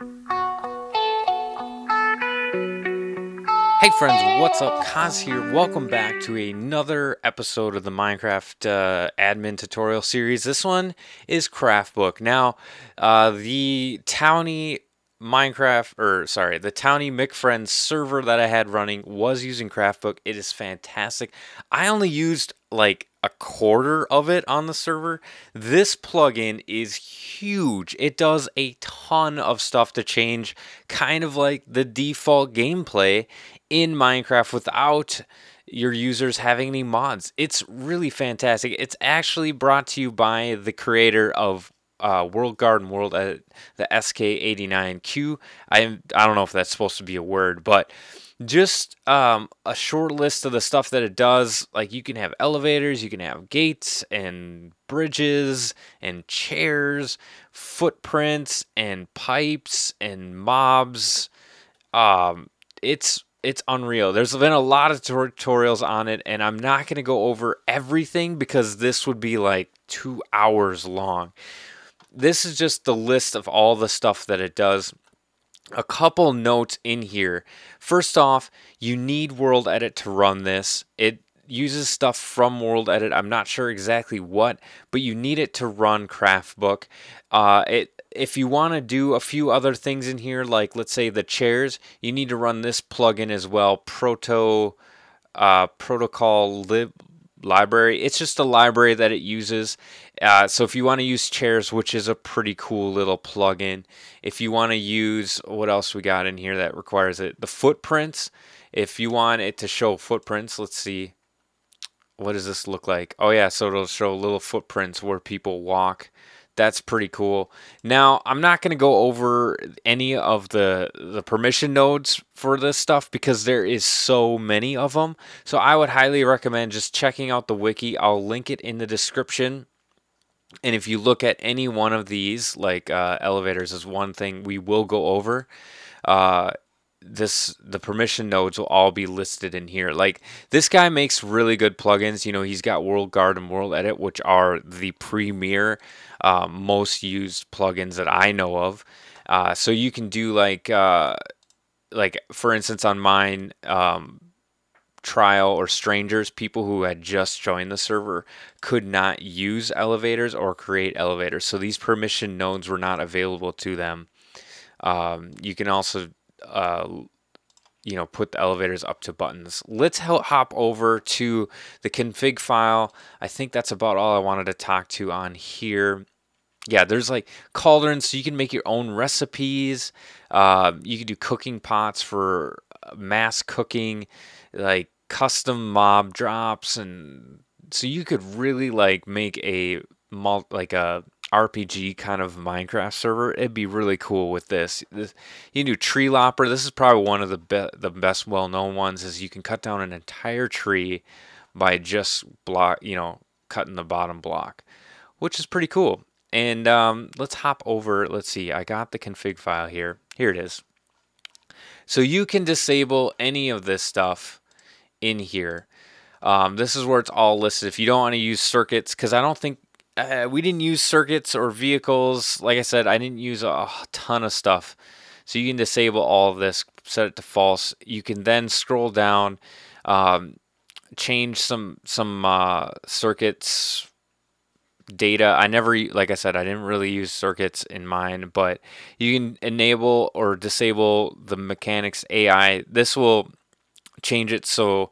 Hey friends, what's up? Koz here. Welcome back to another episode of the Minecraft uh, admin tutorial series. This one is Craftbook. Now, uh, the Towny Minecraft, or sorry, the Towny McFriends server that I had running was using Craftbook. It is fantastic. I only used like a quarter of it on the server. This plugin is huge. It does a ton of stuff to change kind of like the default gameplay in Minecraft without your users having any mods. It's really fantastic. It's actually brought to you by the creator of uh, World Guard and World Edit the SK89Q. I I don't know if that's supposed to be a word, but just um, a short list of the stuff that it does. Like you can have elevators, you can have gates and bridges and chairs, footprints and pipes and mobs. Um, it's it's unreal. There's been a lot of tutorials on it, and I'm not going to go over everything because this would be like two hours long. This is just the list of all the stuff that it does. A couple notes in here. First off, you need World Edit to run this. It uses stuff from World Edit. I'm not sure exactly what, but you need it to run Craftbook. Uh, it if you want to do a few other things in here, like let's say the chairs, you need to run this plugin as well, Proto uh, Protocol Lib library. It's just a library that it uses. Uh, so if you want to use chairs, which is a pretty cool little plugin, if you want to use what else we got in here that requires it, the footprints. If you want it to show footprints, let's see. What does this look like? Oh yeah, so it'll show little footprints where people walk that's pretty cool. Now, I'm not going to go over any of the the permission nodes for this stuff because there is so many of them. So I would highly recommend just checking out the wiki. I'll link it in the description. And if you look at any one of these, like uh, elevators is one thing we will go over. Uh, this the permission nodes will all be listed in here. Like this guy makes really good plugins. You know, he's got World Guard and World Edit, which are the premier um, most used plugins that I know of. Uh, so you can do like uh, like for instance on mine um, trial or strangers, people who had just joined the server could not use elevators or create elevators. So these permission nodes were not available to them. Um, you can also uh, you know, put the elevators up to buttons. Let's hop over to the config file. I think that's about all I wanted to talk to on here. Yeah, there's like cauldrons, so you can make your own recipes. Uh, you can do cooking pots for uh, mass cooking, like custom mob drops, and so you could really like make a like a RPG kind of Minecraft server, it'd be really cool with this. this you can do tree lopper. This is probably one of the be the best well known ones. Is you can cut down an entire tree by just block, you know, cutting the bottom block, which is pretty cool. And um, let's hop over. Let's see. I got the config file here. Here it is. So you can disable any of this stuff in here. Um, this is where it's all listed. If you don't want to use circuits, because I don't think uh, we didn't use circuits or vehicles. Like I said, I didn't use a ton of stuff. So you can disable all of this, set it to false. You can then scroll down, um, change some some uh, circuits data. I never, like I said, I didn't really use circuits in mine, but you can enable or disable the mechanics AI. This will change it so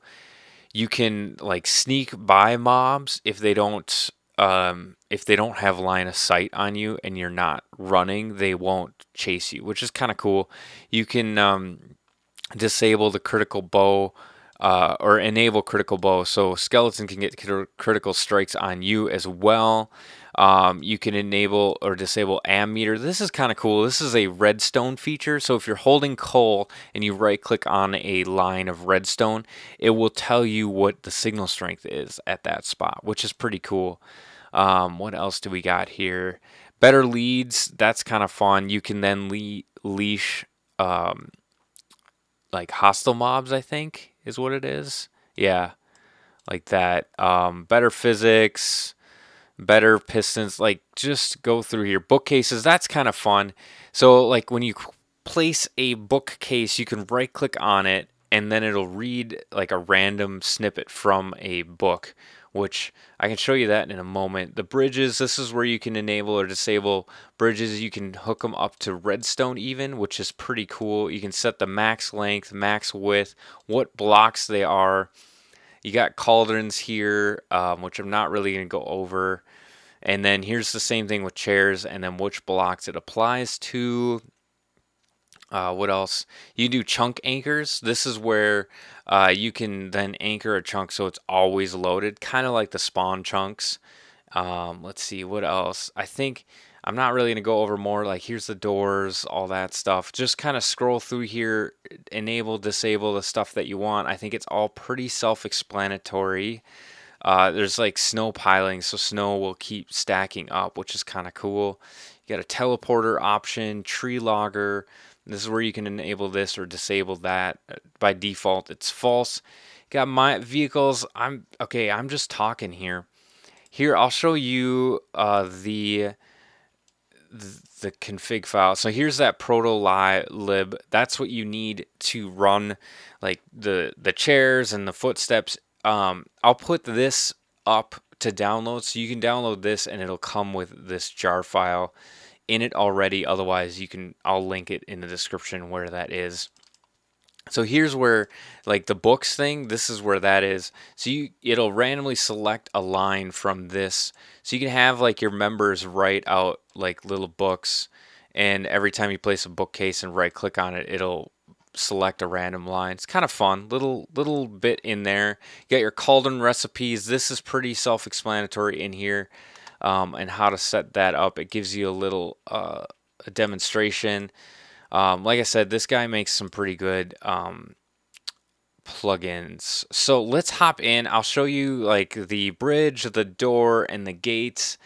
you can like sneak by mobs if they don't um, if they don't have line of sight on you and you're not running, they won't chase you, which is kind of cool. You can um, disable the critical bow uh, or enable critical bow, so skeleton can get critical strikes on you as well. Um, you can enable or disable ammeter. This is kind of cool. This is a redstone feature. So if you're holding coal and you right click on a line of redstone, it will tell you what the signal strength is at that spot, which is pretty cool. Um, what else do we got here? Better leads. That's kind of fun. You can then le leash um, like hostile mobs. I think is what it is. Yeah, like that. Um, better physics. Better pistons. Like just go through here. Bookcases. That's kind of fun. So like when you place a bookcase, you can right click on it and then it'll read like a random snippet from a book, which I can show you that in a moment. The bridges, this is where you can enable or disable bridges. You can hook them up to redstone even, which is pretty cool. You can set the max length, max width, what blocks they are. You got cauldrons here, um, which I'm not really going to go over. And then here's the same thing with chairs and then which blocks it applies to. Uh, what else? You do chunk anchors. This is where uh, you can then anchor a chunk so it's always loaded, kind of like the spawn chunks. Um, let's see, what else? I think I'm not really going to go over more. Like, here's the doors, all that stuff. Just kind of scroll through here, enable, disable the stuff that you want. I think it's all pretty self explanatory. Uh, there's like snow piling, so snow will keep stacking up, which is kind of cool. You got a teleporter option, tree lopper. This is where you can enable this or disable that. Uh, by default, it's false. Got my vehicles. I'm okay. I'm just talking here. Here, I'll show you uh, the the config file. So here's that protolib. That's what you need to run like the the chairs and the footsteps. Um, I'll put this up to download so you can download this and it'll come with this jar file in it already. Otherwise, you can I'll link it in the description where that is. So here's where like the books thing, this is where that is. So you it'll randomly select a line from this. So you can have like your members write out like little books and every time you place a bookcase and right click on it, it'll select a random line. It's kind of fun. Little little bit in there. You got your cauldron recipes. This is pretty self-explanatory in here um, and how to set that up. It gives you a little uh, a demonstration. Um, like I said, this guy makes some pretty good um, plugins. So let's hop in. I'll show you like the bridge, the door, and the gates,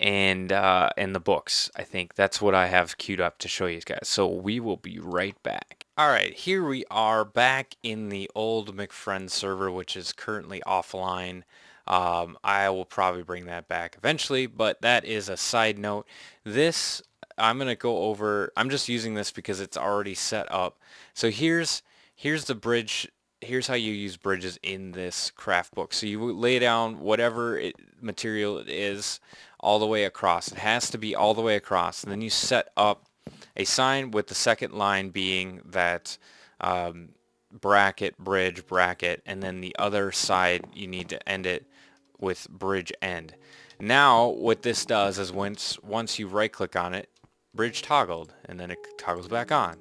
and uh, and the books. I think that's what I have queued up to show you guys. So we will be right back. All right, here we are back in the old McFriend server, which is currently offline. Um, I will probably bring that back eventually, but that is a side note. This, I'm going to go over, I'm just using this because it's already set up. So here's, here's the bridge, here's how you use bridges in this craft book. So you lay down whatever it, material it is all the way across. It has to be all the way across. And then you set up a sign with the second line being that um, bracket, bridge, bracket, and then the other side you need to end it with bridge end. Now what this does is once once you right click on it, bridge toggled, and then it toggles back on.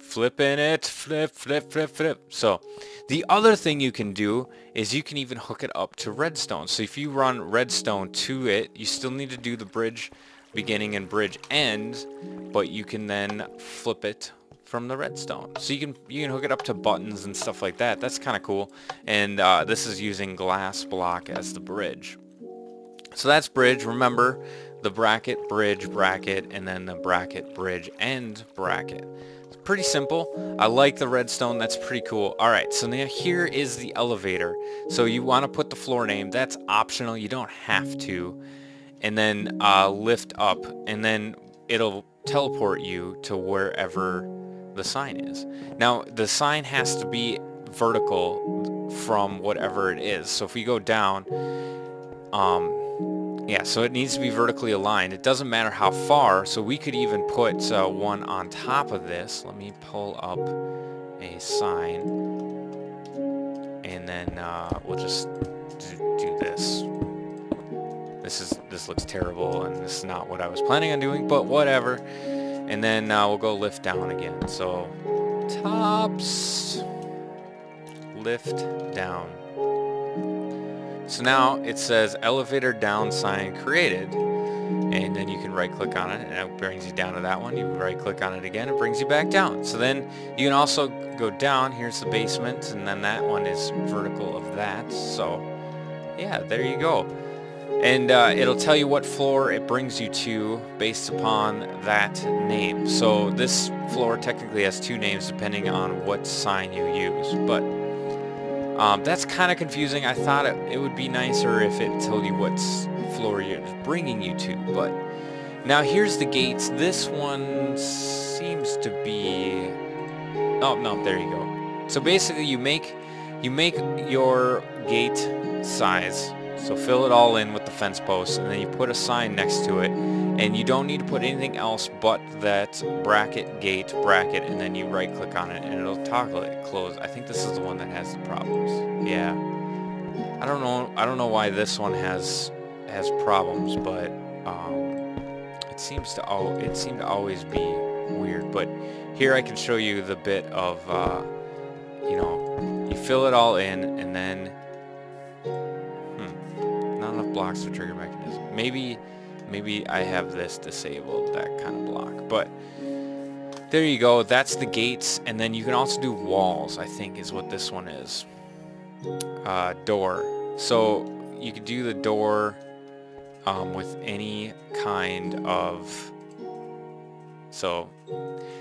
Flipping it, flip, flip, flip, flip. So the other thing you can do is you can even hook it up to redstone. So if you run redstone to it, you still need to do the bridge beginning and bridge end, but you can then flip it from the redstone. So you can you can hook it up to buttons and stuff like that. That's kind of cool. And uh, this is using glass block as the bridge. So that's bridge. Remember the bracket, bridge, bracket, and then the bracket, bridge, end bracket. It's pretty simple. I like the redstone. That's pretty cool. All right, so now here is the elevator. So you want to put the floor name. That's optional. You don't have to. And then uh, lift up, and then it'll teleport you to wherever the sign is. Now, the sign has to be vertical from whatever it is. So if we go down, um, yeah, so it needs to be vertically aligned. It doesn't matter how far, so we could even put uh, one on top of this. Let me pull up a sign, and then uh, we'll just do, do this. This is this looks terrible, and this is not what I was planning on doing, but whatever. And then uh, we'll go lift down again. So tops, lift down. So now it says elevator down sign created. And then you can right click on it and it brings you down to that one. You right click on it again, it brings you back down. So then you can also go down. Here's the basement and then that one is vertical of that. So yeah, there you go and uh, it'll tell you what floor it brings you to based upon that name. So this floor technically has two names depending on what sign you use, but um, that's kind of confusing. I thought it, it, would be nicer if it told you what floor it's bringing you to, but now here's the gates. This one seems to be... Oh, no, there you go. So basically you make you make your gate size. So fill it all in with fence post and then you put a sign next to it and you don't need to put anything else but that bracket gate bracket and then you right click on it and it'll toggle it close. I think this is the one that has the problems. Yeah. I don't know I don't know why this one has has problems but um, it seems to oh it seemed to always be weird but here I can show you the bit of uh, you know you fill it all in and then not enough blocks to trigger mechanism. Maybe maybe I have this disabled that kind of block but there you go that's the gates and then you can also do walls I think is what this one is. Uh, door. So you could do the door um, with any kind of so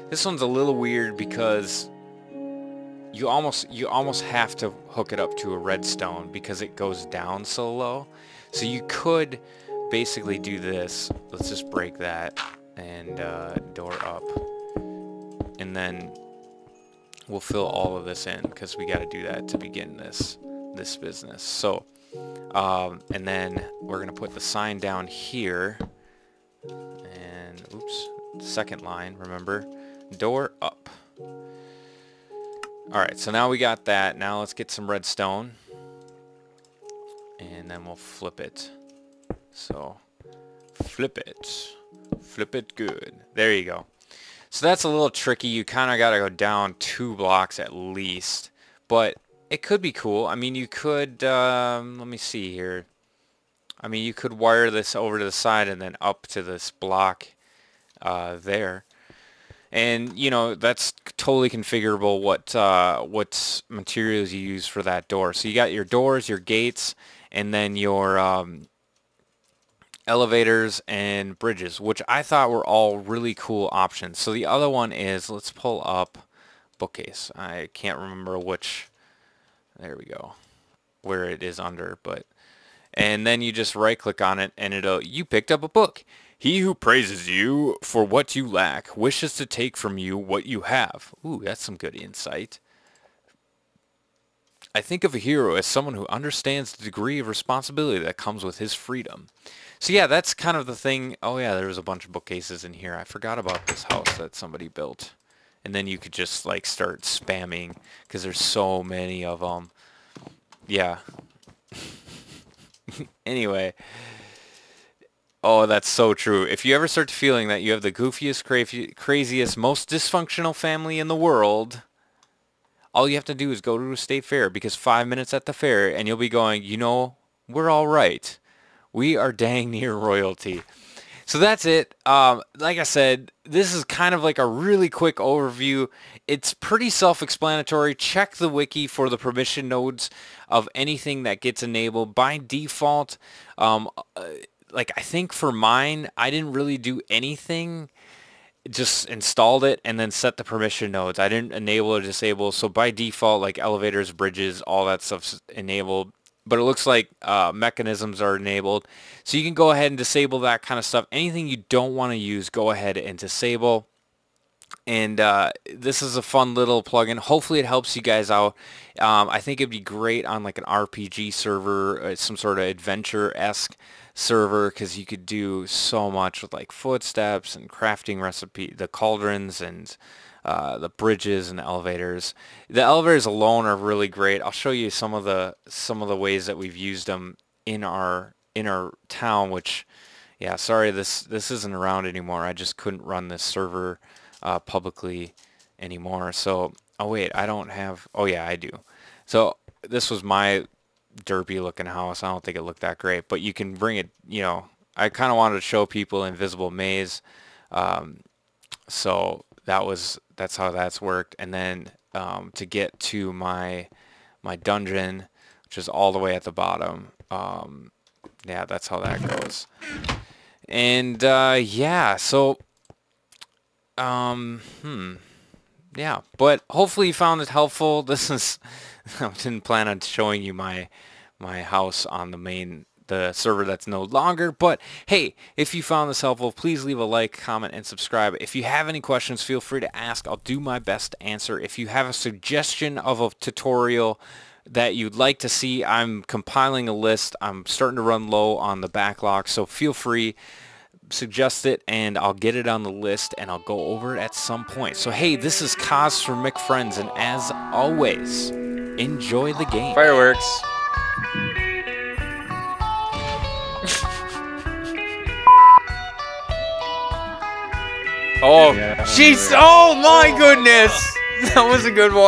this one's a little weird because you almost you almost have to hook it up to a redstone because it goes down so low so you could basically do this. Let's just break that and uh, door up. And then we'll fill all of this in because we got to do that to begin this this business. So um, and then we're gonna put the sign down here. And oops second line remember? Door up. Alright so now we got that. Now let's get some redstone and then we'll flip it so flip it flip it good there you go so that's a little tricky you kinda gotta go down two blocks at least but it could be cool. I mean, you could, um, let me see here. I mean, you could wire this over to the side and then up to this block uh, there. And, you know, that's totally configurable what, uh, what materials you use for that door. So you got your doors, your gates, and then your um, elevators and bridges, which I thought were all really cool options. So the other one is, let's pull up bookcase. I can't remember which there we go. Where it is under, but and then you just right click on it and it'll you picked up a book. He who praises you for what you lack wishes to take from you what you have. Ooh, that's some good insight. I think of a hero as someone who understands the degree of responsibility that comes with his freedom. So yeah, that's kind of the thing. Oh yeah, there was a bunch of bookcases in here. I forgot about this house that somebody built and then you could just like start spamming because there's so many of them. Yeah. anyway. Oh, that's so true. If you ever start feeling that you have the goofiest, cra craziest, most dysfunctional family in the world, all you have to do is go to a state fair because five minutes at the fair and you'll be going, you know, we're all right. We are dang near royalty. So that's it. Um, like I said, this is kind of like a really quick overview. It's pretty self-explanatory. Check the wiki for the permission nodes of anything that gets enabled. By default, um, uh, like I think for mine, I didn't really do anything just installed it and then set the permission nodes. I didn't enable or disable. So by default, like elevators, bridges, all that stuff's enabled but it looks like uh, mechanisms are enabled. So you can go ahead and disable that kind of stuff. Anything you don't want to use, go ahead and disable. And uh, this is a fun little plugin. Hopefully it helps you guys out. Um, I think it'd be great on like an RPG server, uh, some sort of adventure-esque server because you could do so much with like footsteps and crafting recipe, the cauldrons and uh, the bridges and elevators. The elevators alone are really great. I'll show you some of the some of the ways that we've used them in our in our town. Which, yeah, sorry this this isn't around anymore. I just couldn't run this server uh, publicly anymore. So, oh wait, I don't have. Oh yeah, I do. So this was my derpy looking house. I don't think it looked that great, but you can bring it. You know, I kind of wanted to show people Invisible Maze. Um, so that was that's how that's worked. And then um, to get to my my dungeon, which is all the way at the bottom, um, yeah, that's how that goes. And uh, yeah, so um, hmm, yeah, but hopefully you found it helpful. This is I didn't plan on showing you my my house on the main the server that's no longer. But hey, if you found this helpful, please leave a like, comment, and subscribe. If you have any questions, feel free to ask. I'll do my best to answer. If you have a suggestion of a tutorial that you'd like to see, I'm compiling a list. I'm starting to run low on the backlog, so feel free suggest it and I'll get it on the list and I'll go over it at some point. So hey, this is Koz from McFriends and as always, enjoy the game. Fireworks. oh, she's, oh my goodness. That was a good one.